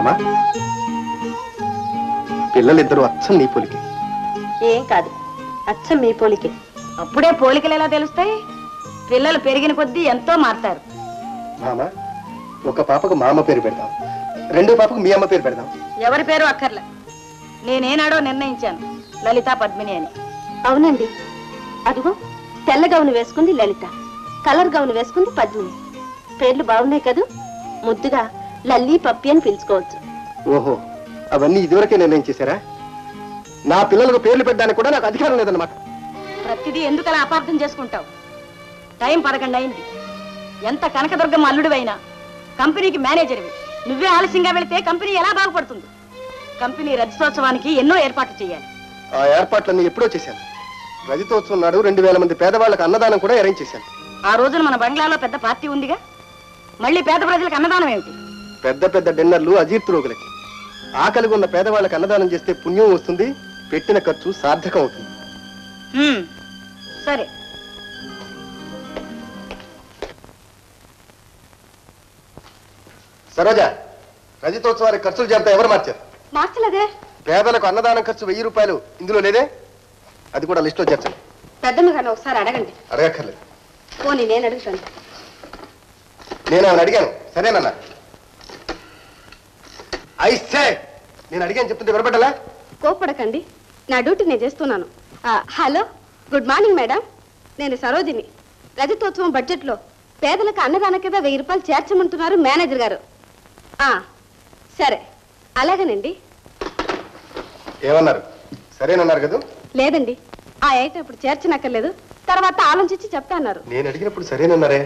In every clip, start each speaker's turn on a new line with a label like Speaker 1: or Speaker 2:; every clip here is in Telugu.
Speaker 1: మామా పిల్లలిద్దరూ అచ్చం నీ పోలికి.
Speaker 2: ఏం కాదు అచ్చం మీ పోలికే.
Speaker 3: అప్పుడే పోలికలు ఎలా తెలుస్తాయి? పిల్లలు పెరిగిన కొద్దీ ఎంతో మారుతారు.
Speaker 1: మామ ఒక పాపకు మా అమ్మ పేరు పెడదాం. రెండో పాపకు మీ అమ్మ పేరు పెడదాం.
Speaker 3: ఎవరి పేరు అక్కర్లే. నేనేనాడో నిర్ణయించాను. లలిత పద్మిని అని.
Speaker 2: అవునండి. అదిగో తెల్ల గౌను వేసుకుంది లలిత కలర్ గౌను వేసుకుంది పద్మిని. పేర్లు బాగున్నాయి కదూ? ముద్దుగా. లల్లి పప్పి అని పిలుచుకోవచ్చు.
Speaker 1: ఓహో అవన్నీ ఇదివరకే నిర్ణయం చేశారా? నా పిల్లలకు పేర్లు పెట్టడానికి కూడా నాకు అధికారం లేదన్నమాట.
Speaker 3: ప్రతిదీ ఎందుకు అలా అపార్థం చేసుకుంటావు? టైం పదకొండు అయింది. ఎంత కనకదుర్గం అల్లుడివైనా కంపెనీకి మేనేజర్వి. నువ్వే ఆలస్యంగా వెళితే కంపెనీ ఎలా బాగుపడుతుంది? కంపెనీ రజతోత్సవానికి ఎన్నో ఏర్పాట్లు చేయాలి.
Speaker 1: ఆ ఏర్పాట్లన్నీ ఎప్పుడో చేశాను. రజతోత్సవం నాడు రెండు వేల మంది పేదవాళ్ళకి అన్నదానం కూడా అరేంజ్ చేశాను.
Speaker 3: ఆ రోజున మన బంగ్లాలో పెద్ద పార్టీ ఉందిగా? మళ్ళీ పేద ప్రజలకు అన్నదానం ఏమిటి?
Speaker 1: పెద్ద పెద్ద డిన్నర్లు అజీర్తి రోగులకి ఆకలిగా ఉన్న పేదవాళ్ళకి అన్నదానం చేస్తే పుణ్యం వస్తుంది పెట్టిన ఖర్చు సార్థకం అవుతుంది.
Speaker 3: హ్మ్, సరే.
Speaker 1: సరోజ రజతోత్సవానికి ఖర్చులు జాబితా ఎవరు మార్చారు?
Speaker 2: మార్చలేదే
Speaker 1: పేదలకు అన్నదానం ఖర్చు వెయ్యి రూపాయలు ఇందులో లేదే? అది కూడా లిస్టులో చేర్చండి.
Speaker 2: పెద్దమ్మ గారిని ఒకసారి అడగండి.
Speaker 1: అడగక్కర్లేదు.
Speaker 2: పోనీ నేను అడుగుతాను.
Speaker 1: నేను ఆమెను అడిగాను? సరేనన్నా. ఐసే నేను అడిగాను చెప్తుంటే వినపడ్డలా?
Speaker 2: కోపడకండి నా డ్యూటీ నేను చేస్తున్నాను. ఆ, హలో గుడ్ మార్నింగ్ మేడం. నేను సరోజిని. రజతోత్సవం బడ్జెట్లో పేదలకు అన్నదాన కింద వెయ్యి రూపాయలు చేర్చమంటున్నారు మేనేజర్ గారు. ఆ, సరే. అలాగేనండి.
Speaker 1: ఏమన్నారు? సరేనన్నారు కదా?
Speaker 2: లేదండి. ఆ అయితే ఇప్పుడు చేర్చనక్కర్లేదు. తర్వాత ఆలోచించి చెప్తా అన్నారు.
Speaker 1: నేను అడిగినప్పుడు సరేనన్నారే?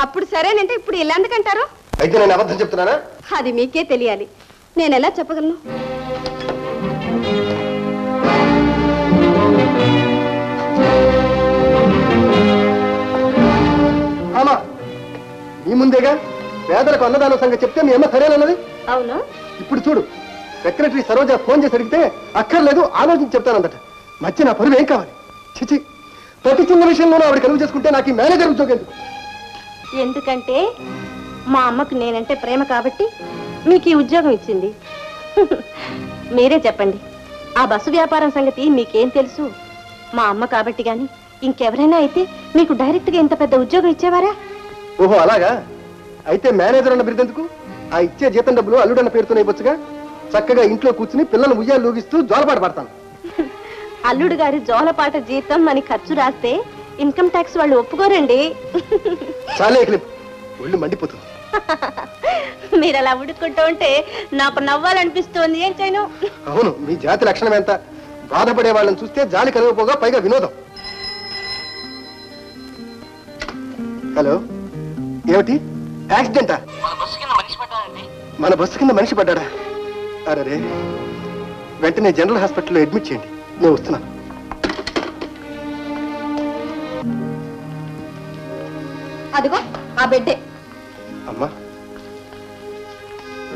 Speaker 2: అప్పుడు సరేనంటే ఇప్పుడు ఇలా ఎందుకంటారు
Speaker 1: అయితే నేను అబద్ధం చెప్తున్నానా?
Speaker 2: అది మీకే తెలియాలి. నేను ఎలా చెప్పగలను?
Speaker 1: ఆమా మీ ముందేగా పేదలకు అన్నదానం సంగతి చెప్తే మీ అమ్మ సరేనన్నది
Speaker 2: అవును?
Speaker 1: ఇప్పుడు చూడు సెక్రటరీ సరోజ ఫోన్ చేసి అడిగితే అక్కర్లేదు ఆలోచించి చెప్తానందట. మధ్య నా పరువు ఏం కావాలి? చిచి ప్రతి చిన్న విషయంలోనూ ఆవిడ కలుగు చేసుకుంటే నాకు ఈ మేనేజర్ ఉద్యోగం ఎందుకు?
Speaker 2: ఎందుకంటే మా అమ్మకు నేనంటే ప్రేమ కాబట్టి మీకు ఈ ఉద్యోగం ఇచ్చింది. మీరే చెప్పండి. ఆ బస్సు వ్యాపారం సంగతి మీకేం తెలుసు? మా అమ్మ కాబట్టి గాని ఇంకెవరైనా అయితే మీకు డైరెక్ట్గా ఇంత పెద్ద ఉద్యోగం ఇచ్చేవారా?
Speaker 1: ఓహో అలాగా? అయితే మేనేజర్ అన్న బిరుదెందుకు? ఆ ఇచ్చే జీతం డబ్బులు అల్లుడన్న పేరుతో ఇవ్వచ్చుగా? చక్కగా ఇంట్లో కూర్చుని పిల్లలు ఉయ్యాలు లూగిస్తూ జోలపాటు పడతాను.
Speaker 2: అల్లుడు గారి జోలపాట జీతం అని ఖర్చు రాస్తే ఇన్కమ్ ట్యాక్స్ వాళ్ళు ఒప్పుకోరండి.
Speaker 1: చాలే క్లిప్. ఒళ్ళు మండిపోతుంది.
Speaker 2: మీరు అలా ఉడుకుంటూ ఉంటే నాకు నవ్వాలనిపిస్తోంది. ఏం చేయను
Speaker 1: అవును మీ జాతి లక్షణం ఎంత? బాధపడే వాళ్ళని చూస్తే జాలి కలగపోగా పైగా వినోదం. హలో ఏమిటి? యాక్సిడెంటా? మన బస్సు కింద మనిషి పడ్డాడా? అరే వెంటనే జనరల్ హాస్పిటల్లో అడ్మిట్ చేయండి. నేను వస్తున్నాను
Speaker 2: అదిగో ఆ బెడ్డే.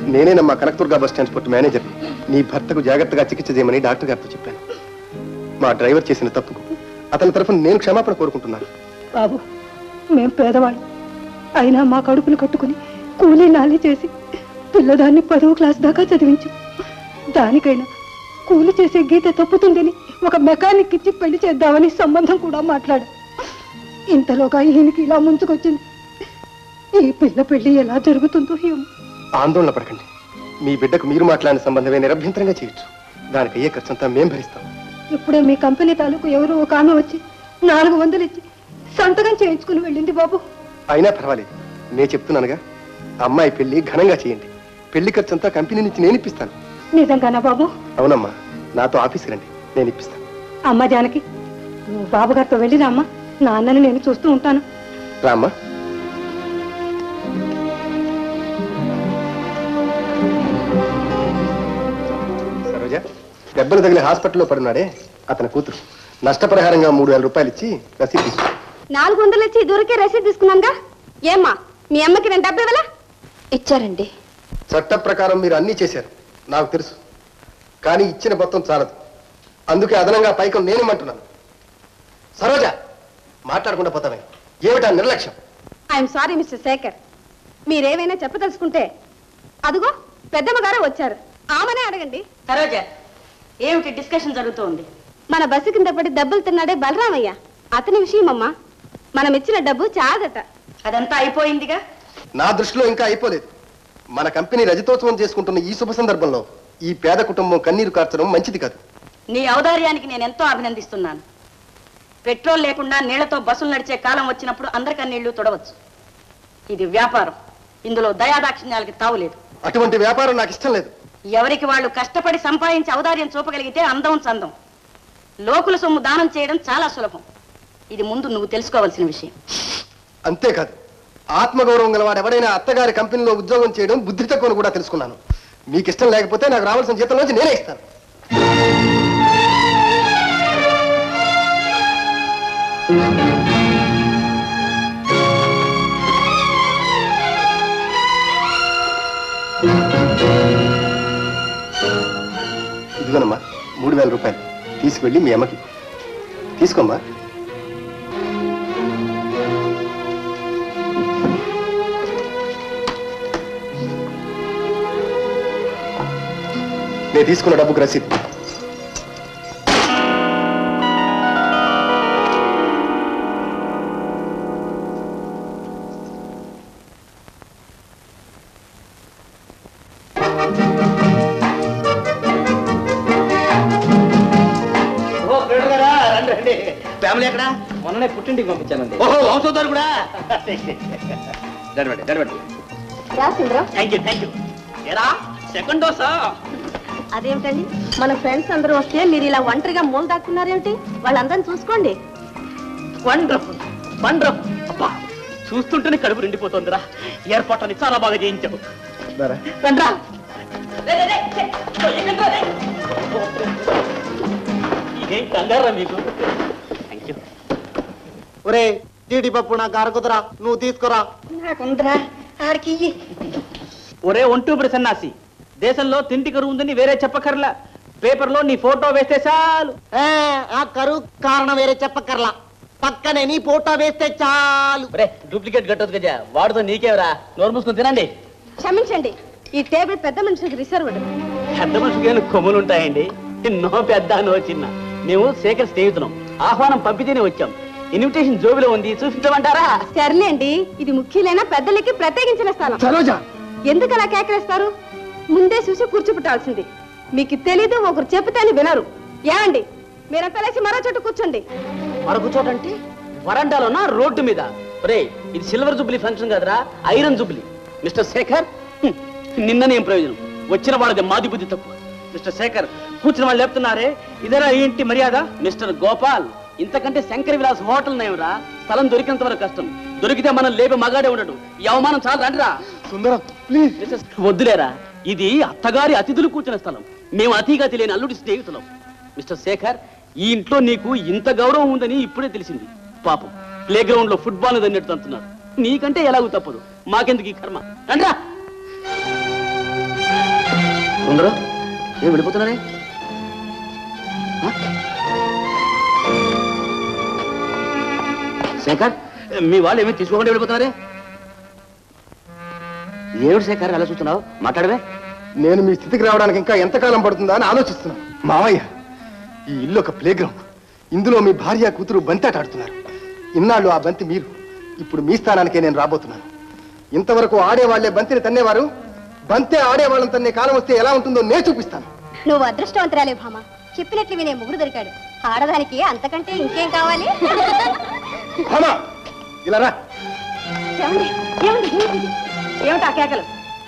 Speaker 1: నేనేనమ్మా కనకదుర్గా బస్ ట్రాన్స్పోర్ట్ మేనేజర్ నీ. భర్తకు జాగ్రత్తగా చికిత్స చేయమని డాక్టర్ గారితో చెప్పాను. మా డ్రైవర్ చేసిన తప్పుకు అతని తరఫున నేను క్షమాపణ కోరుకుంటున్నాను.
Speaker 4: బాబు మేం పేదవాళ్ళు. అయినా మా కడుపులు కట్టుకుని కూలీ నాలి చేసి పిల్లదాన్ని పదవ క్లాస్ దాకా చదివించు. దానికైనా కూలి చేసే గీత తప్పుతుందని ఒక మెకానిక్ ఇచ్చి పెళ్ళి చేద్దామని సంబంధం కూడా మాట్లాడు. ఇంతలోగా ఈయనకి ఇలా ముంచుకొచ్చింది. ఈ పిల్ల పెళ్ళి ఎలా జరుగుతుందో ఏమో.
Speaker 1: ఆందోళన పడకండి. మీ బిడ్డకు మీరు మాట్లాడిన సంబంధమే నిరభ్యంతరంగా చేయొచ్చు. దానికి అయ్యే ఖర్చంతా మేం భరిస్తాం.
Speaker 4: ఇప్పుడే మీ కంపెనీ తాలూకు ఎవరో ఒక ఆమె వచ్చి నాలుగు వందలు ఇచ్చి సంతకం చేయించుకుని వెళ్ళింది బాబు.
Speaker 1: అయినా పర్వాలేదు. నేను చెప్తున్నానుగా అమ్మాయి పెళ్ళి ఘనంగా చేయండి. పెళ్ళి ఖర్చంతా కంపెనీ నుంచి నేను ఇప్పిస్తాను.
Speaker 4: నిజంగానా బాబు?
Speaker 1: అవునమ్మా నాతో ఆఫీస్కి రండి. నేను ఇప్పిస్తాను.
Speaker 4: అమ్మ జానకి నువ్వు బాబుగారితో వెళ్ళిరా అమ్మా. నాన్నని నేను చూస్తూ ఉంటాను.
Speaker 1: రామ్మా. దెబ్బలు తగిలి హాస్పిటల్లో పడున్నాడే అతని కూతురు. నష్టపరిహారంగా మూడు వేల రూపాయలు ఇచ్చి రసీదు తీసుకో.
Speaker 2: నాలుగు వందలు ఇచ్చి దూరకే రసీదు తీసుకున్నాగా? ఏమ్మా మీ అమ్మకి నేను డబ్బు ఇవ్వలా? ఇచ్చారండి.
Speaker 1: చట్ట ప్రకారం మీరు అన్నీ చేశారు నాకు తెలుసు. కానీ ఇచ్చిన మొత్తం చాలదు. అందుకే అదనంగా పైకం నేనేమంటున్నాను సరోజ మాట్లాడకుండా పోతామే. ఏమిటా నిర్లక్ష్యం?
Speaker 2: I'm sorry mister Shekhar. మీరేమైనా చెప్పదలుచుకుంటే అదిగో పెద్దమ్మ గారు వచ్చారు. ఆమెనే అడగండి.
Speaker 3: సరోజ ఏమిటి డిస్కషన్ జరుగుతోంది?
Speaker 2: మన బస్సు కింద పడి డబ్బులు తిన్నాడే బలరామయ్య. అతని విషయం అమ్మా మనం ఇచ్చిన డబ్బు చాదట.
Speaker 3: అదంతా అయిపోయిందిగా?
Speaker 1: నా దృష్టిలో ఇంకా అయిపోలేదు. మన కంపెనీ రజతోత్సవం చేసుకుంటున్న ఈ శుభ సందర్భంలో ఈ పేద కుటుంబం కన్నీరు కార్చడం మంచిది కాదు.
Speaker 3: నీ ఔదార్యానికి నేను ఎంతో అభినందిస్తున్నాను. పెట్రోల్ లేకుండా నీళ్ళతో బస్సులు నడిచే కాలం వచ్చినప్పుడు అందరికీ నీళ్ళు తొడవచ్చు. ఇది వ్యాపారం. ఇందులో దయాదాక్షిణ్యాలకి తావులేదు.
Speaker 1: అటువంటి వ్యాపారం నాకు ఇష్టం లేదు.
Speaker 3: ఎవరికి వాళ్ళు కష్టపడి సంపాదించి ఔదార్యం చూపగలిగితే అందం చందం. లోకుల సొమ్ము దానం చేయడం చాలా సులభం. ఇది ముందు నువ్వు తెలుసుకోవాల్సిన విషయం.
Speaker 1: అంతేకాదు ఆత్మగౌరవం గలవాడు ఎవడైనా అత్తగారి కంపెనీలో ఉద్యోగం చేయడం బుద్ధి తక్కువని కూడా తెలుసుకున్నాను. మీకు ఇష్టం లేకపోతే నాకు రావాల్సిన జీతంలోంచి నేనే ఇస్తాను. తీసుకువెళ్ళి మీ అమ్మకి తీసుకోమ్మా. నేను తీసుకున్న డబ్బుకు రసీదు.
Speaker 5: వంశోద్ధారు కూడా. థ్యాంక్ యూ థ్యాంక్ యూ ఎరా సెకండ్ డోసా
Speaker 2: అదేమిటండి? మన ఫ్రెండ్స్ అందరూ వస్తే మీరు ఇలా ఒంటరిగా మూల దాక్కున్నారేమిటి? వాళ్ళందరిని చూసుకోండి.
Speaker 5: వండర్ఫుల్ వండర్ఫుల్ అబ్బా చూస్తుంటేనే కడుపు నిండిపోతుందిరా. ఏర్పాట్లని చాలా బాగా చేయించావు. రండ్రా. ఇదేం కంగారా మీకు?
Speaker 6: ఒరే జీడిపప్పు నాకు అరకుదురా నువ్వు తీసుకురా.
Speaker 3: నాకుందరా ఆడికి
Speaker 5: ఒరే ఒంటూపురి సన్నాసి దేశంలో తిండి కరువు ఉందని వేరే చెప్పకర్లా. పేపర్లో నీ ఫోటో వేస్తే చాలు.
Speaker 6: ఏ, ఆ కరువు కారణం వేరే చెప్పక్కర్లా పక్కనే నీ ఫోటో వేస్తే చాలు.
Speaker 5: ఒరే డూప్లికేట్ కట్టొద్దు కదా వాడుతో నీకేవరా? నోరు మూసుకొని తినండి.
Speaker 2: క్షమించండి ఈ టేబుల్ పెద్ద మనిషికి రిజర్వ్డ్
Speaker 5: పెద్ద మనుషులు కొమ్ములు ఉంటాయండి? నో పెద్ద నో చిన్న. మేము శేఖర్ స్నేహితులం. ఆహ్వానం పంపితేనే వచ్చాం. ఇన్విటేషన్ జోబిలో ఉంది చూపించమంటారా?
Speaker 2: సర్లేండి ఇది ముఖ్యులైన పెద్దలకి ప్రత్యేకించిన స్థలం.
Speaker 1: సరోజ!
Speaker 2: ఎందుకు అలా కేకలేస్తారు? ముందే చూసి కూర్చోపెట్టాల్సింది మీకు తెలీదు ఒకరు చెప్తేని వినరు. ఏమండి మీరంతా లేచి మరో చోట కూర్చోండి.
Speaker 5: మరొక చోట అంటే వరండాలోనా రోడ్డు మీద? ఒరే ఇది సిల్వర్ జూబ్లీ ఫంక్షన్ కదరా ఐరన్ జూబ్లీ. మిస్టర్ శేఖర్ హ్మ్, నిన్ననే ఏం ప్రయోజనం? వచ్చిన వాళ్ళది మాది బుద్ధి తక్కువ. మిస్టర్ శేఖర్ కూర్చున్న వాళ్ళు లేపుతున్నారే ఇదేనా ఏంటి మర్యాద? మిస్టర్ గోపాల్. ఇంతకంటే శంకర విలాస్ హోటల్ నయంరా? స్థలం దొరికినంత వరకు కష్టం. దొరికితే మనం లేపే మగాడే ఉండడు. ఈ అవమానం చాలు రండిరా.
Speaker 1: సుందరం ప్లీజ్.
Speaker 5: వద్దులేరా. ఇది అత్తగారి అతిథులు కూర్చున్న స్థలం. మేము అతిగా తెలియని అల్లుడి స్నేహితులం. మిస్టర్ శేఖర్ ఈ ఇంట్లో నీకు ఇంత గౌరవం ఉందని ఇప్పుడే తెలిసింది. పాపం ప్లే గ్రౌండ్లో ఫుట్బాల్ తన్నట్టు అంటున్నారు. నీకంటే ఎలాగూ తప్పదు. మాకెందుకు ఈ కర్మ? రండ్రా. సుందరం ఏం వెళ్ళిపోతున్నారే శేఖర్ మీ వాళ్ళు ఏమీ తీసుకోకుండా వెళ్ళిపోతున్నారే? ఏమిటి శేఖర్ అలా చూస్తున్నావు? మాట్లాడవే.
Speaker 1: నేను మీ స్థితికి రావడానికి ఇంకా ఎంతకాలం పడుతుందా అని ఆలోచిస్తున్నాను మావయ్య ఈ ఇల్లు ఒక ప్లే గ్రౌండ్ ఇందులో మీ భార్య కూతురు బంతి ఆడుతున్నారు. ఇన్నాళ్ళు ఆ బంతి మీరు. ఇప్పుడు మీ స్థానానికే నేను రాబోతున్నాను. ఇంతవరకు ఆడేవాళ్ళే బంతిని తన్నేవారు. బంతే ఆడేవాళ్ళని తన్నే కాలం వస్తే ఎలా ఉంటుందో నేను చూపిస్తాను.
Speaker 2: నువ్వు అదృష్టవంతురాలే భామ. చెప్పినట్లు వినే ముగ్గురు దొరికాడు. ఆడదానికి అంతకంటే ఇంకేం కావాలి?
Speaker 3: ఏమిటి? కేకలు?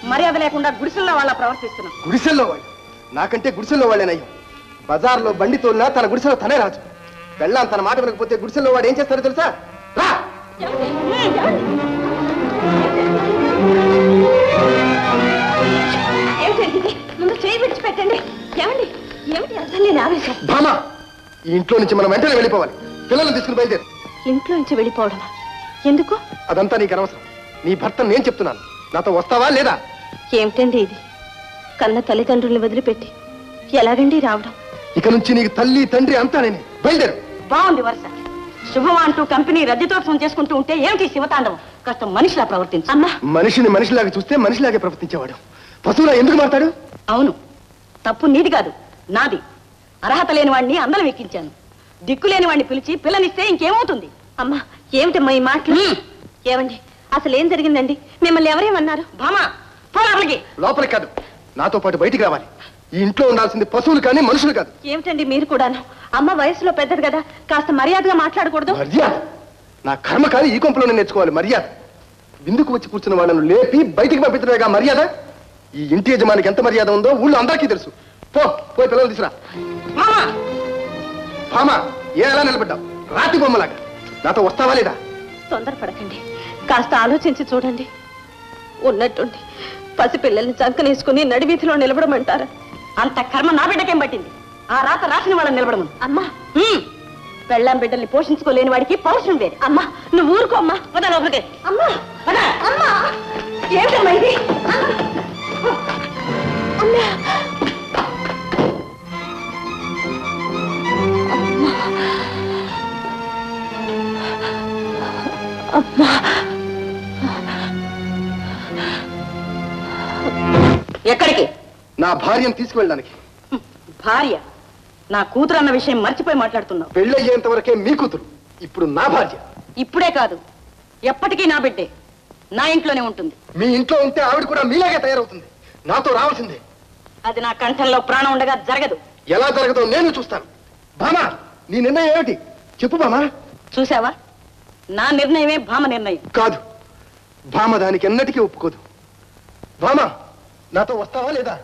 Speaker 3: మర్యాద లేకుండా గుడిసెల్లో వాళ్ళ ప్రవర్తిస్తున్నాం.
Speaker 1: గుడిసెల్లో వాళ్ళు? నాకంటే గుడిసెల్లో వాళ్ళేనయ్యం. బజార్లో బండి తోలినా తన గుడిసెలో తనే రాజు. వెళ్ళాం తన మాట వినకపోతే గుడిసెల్లో వాడు ఏం చేస్తాడో తెలుసా? రా?
Speaker 2: ముందు చేయి విడిచిపెట్టండి. ఏమండి? ఏమిటి అర్థం లేని ఆవేశం?
Speaker 1: ఈ ఇంట్లో నుంచి మనం వెంటనే వెళ్ళిపోవాలి. పిల్లల్ని తీసుకుని బయలుదేరు.
Speaker 2: ఇంట్లో నుంచి వెళ్ళిపోవడమా? ఎందుకు?
Speaker 1: అదంతా నీకు అనవసరం. నీ భర్త నేను చెప్తున్నాను. నాతో వస్తావా లేదా?
Speaker 2: ఏమిటండి ఇది? కన్న తల్లిదండ్రుల్ని వదిలిపెట్టి ఎలాగండి రావడం?
Speaker 1: ఇక నుంచి నీకు తల్లి తండ్రి అంతా నేనే. బయలుదేరు.
Speaker 3: బాగుంది వరుస. శుభం అంటూ కంపెనీ రద్దీతోత్సవం చేసుకుంటూ ఉంటే ఏమిటి శివతాండవం? కాస్త మనిషిలా ప్రవర్తించు.
Speaker 2: అమ్మా.
Speaker 1: మనిషిని మనిషిలాగా చూస్తే మనిషిలాగే ప్రవర్తించేవాడు. పశువులా ఎందుకు మాట్లాడు
Speaker 3: అవును. తప్పు నీది కాదు నాది. అర్హత లేని వాడిని అందరం ఎక్కించాను. దిక్కు లేని వాడిని పిలిచి పిల్లనిస్తే ఇంకేమవుతుంది?
Speaker 2: అమ్మా ఏమిటమ్మా ఈ మాటలు? ఏమండి అసలు ఏం జరిగిందండి? మిమ్మల్ని ఎవరేమన్నారు?
Speaker 3: భామా పోలాపలికి
Speaker 1: లోపలికి. కాదు నాతో పాటు బయటికి రావాలి. ఈ ఇంట్లో ఉండాల్సింది పశువులు కానీ మనుషులు కాదు.
Speaker 2: ఏమిటండి మీరు కూడాను? అమ్మ వయసులో పెద్దది కదా కాస్త మర్యాదగా మాట్లాడకూడదు?
Speaker 1: మర్యాద? నా కర్మ కాదు ఈ కొంపలోనే నేర్చుకోవాలి మర్యాద. విందుకు వచ్చి కూర్చున్న వాళ్ళను లేపి బయటికి పంపించడమేగా మర్యాద? ఈ ఇంటి యజమానికి ఎంత మర్యాద ఉందో ఊళ్ళో అందరికీ తెలుసు. పో పోయి పిల్లలు తీసురా
Speaker 3: భామా
Speaker 1: ఏ ఎలా నిలబడ్డావు? రాతి బొమ్మలాగా. నాతో వస్తావా లేదా?
Speaker 2: తొందరపడకండి. కాస్త ఆలోచించి చూడండి. ఉన్నట్టుండి పసిపిల్లల్ని చంకనేసుకుని నడివీధిలో నిలబడమంటారా?
Speaker 3: అంత కర్మ నా బిడ్డకేం పట్టింది? ఆ రాత రాసిన వాళ్ళని నిలబడము
Speaker 2: అమ్మా!
Speaker 3: పెళ్ళాం బిడ్డల్ని పోషించుకోలేని వాడికి పౌరుషం వేరే.
Speaker 2: అమ్మా! నువ్వు ఊరుకో అమ్మా.
Speaker 3: వదా లోపలికి.
Speaker 2: అమ్మా! అమ్మా! ఏమిటమ్మా ఇది? అమ్మా!
Speaker 3: ఎక్కడికి?
Speaker 1: నా భార్యను తీసుకువెళ్ళడానికి.
Speaker 3: భార్య? నా కూతురు అన్న విషయం మర్చిపోయి మాట్లాడుతున్నావు.
Speaker 1: పెళ్ళయ్యేంత వరకే మీ కూతురు ఇప్పుడు నా భార్య.
Speaker 3: ఇప్పుడే కాదు ఎప్పటికీ నా బిడ్డే. నా ఇంట్లోనే ఉంటుంది.
Speaker 1: మీ ఇంట్లో ఉంటే ఆవిడ కూడా మీలాగే తయారవుతుంది. నాతో రావాల్సిందే.
Speaker 3: అది నా కంఠంలో ప్రాణం ఉండగా జరగదు.
Speaker 1: ఎలా జరగదో నేను చూస్తాను. భామా! నీ నిర్ణయం ఏమిటి? చెప్పు భామా
Speaker 3: చూసావా? నా నిర్ణయమే భామ నిర్ణయం.
Speaker 1: కాదు. భామ దానికి ఎన్నటికీ ఒప్పుకోదు. భామ నాతో వస్తావా లేదా?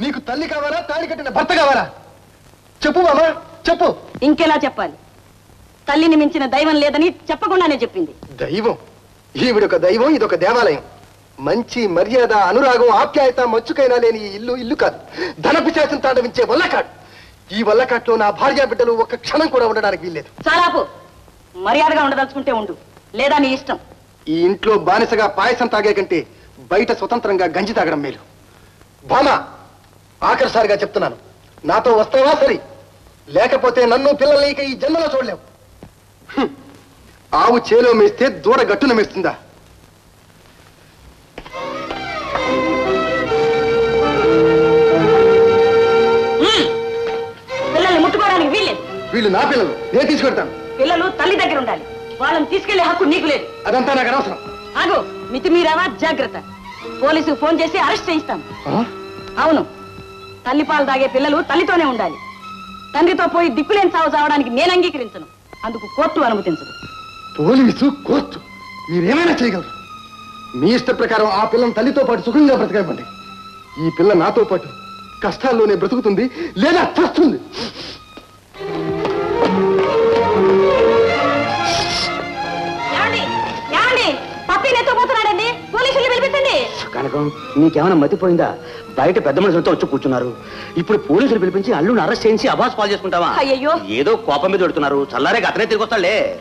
Speaker 1: నీకు తల్లి కావాలా తాళి కట్టిన భర్త కావాలా? చెప్పు భామ చెప్పు.
Speaker 3: ఇంకెలా చెప్పాలి? తల్లిని మించిన దైవం లేదని చెప్పకుండానే చెప్పింది.
Speaker 1: దైవం. ఈవిడొక దైవం ఇదొక దేవాలయం. మంచి మర్యాద అనురాగం ఆప్యాయత మచ్చుకైనా లేని ఈ ఇల్లు ఇల్లు కాదు. ధన పిశాచం తాండవించే వల్లకాడు. ఈ వల్లకాట్లో నా భార్య బిడ్డలు ఒక్క క్షణం కూడా ఉండడానికి వీల్లేదు.
Speaker 3: చాలాపు మర్యాదగా ఉండదలుచుకుంటే ఉండు. లేదా నీ ఇష్టం.
Speaker 1: ఈ ఇంట్లో బానిసగా పాయసం తాగే కంటే బయట స్వతంత్రంగా గంజి తాగడం మేలు. భామ ఆఖరిసారిగా చెప్తున్నాను. నాతో వస్తావా సరి? లేకపోతే నన్ను పిల్లల్ని ఇక ఈ జన్మలో చూడలేవు. ఆవు చేలో మేస్తే దూడ గట్టున మేస్తుందా? వీళ్ళు నా పిల్లలు. నేను తీసుకెడతాను
Speaker 3: పిల్లలు తల్లి దగ్గర ఉండాలి. వాళ్ళని తీసుకెళ్ళే హక్కు నీకు లేదు.
Speaker 1: అదంతా నాకు అనవసరం.
Speaker 3: ఆగు మితిమీరావా జాగ్రత్త. పోలీసుకు ఫోన్ చేసి అరెస్ట్ చేయిస్తాం? అవును తల్లిపాలు తాగే పిల్లలు తల్లితోనే ఉండాలి. తండ్రితో పోయి దిక్కులేని సాగు చావడానికి నేను అంగీకరించను. అందుకు కోర్టు అనుమతించదు.
Speaker 1: Police court. మీరేమైనా చేయగలరు? మీ ఇష్ట ప్రకారం ఆ పిల్లని తల్లితో పాటు సుఖంగా బ్రతకనివ్వండి. ఈ పిల్ల నాతో పాటు కష్టాల్లోనే బ్రతుకుతుంది లేదా చస్తుంది
Speaker 5: కనకం నీకేమైనా మతిపోయిందా బయట పెద్ద మనుషులతో వచ్చి కూర్చున్నారు. ఇప్పుడు పోలీసులు పిలిపించి అల్లుని అరెస్ట్ చేయించి అబాస్ పాలు చేసుకుంటావా?
Speaker 3: అయ్యయ్యో.
Speaker 5: ఏదో కోపం మీద పెడుతున్నారు. చల్లారే అతనే తిరిగి వస్తాడులే.